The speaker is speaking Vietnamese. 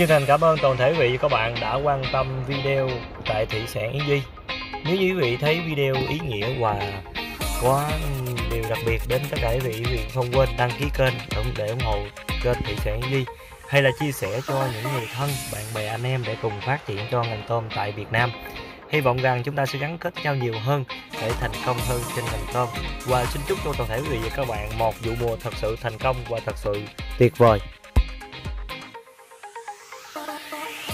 Chương trình cảm ơn toàn thể quý vị và các bạn đã quan tâm video tại thị sản Yến Duy. Nếu như quý vị thấy video ý nghĩa và có điều đặc biệt đến tất cả quý vị, quý vị không quên đăng ký kênh để ủng hộ kênh thị sản Yến Duy hay là chia sẻ cho những người thân, bạn bè, anh em để cùng phát triển cho ngành tôm tại Việt Nam. Hy vọng rằng chúng ta sẽ gắn kết nhau nhiều hơn để thành công hơn trên ngành tôm. Và xin chúc cho toàn thể quý vị và các bạn một vụ mùa thật sự thành công và thật sự tuyệt vời. Bye.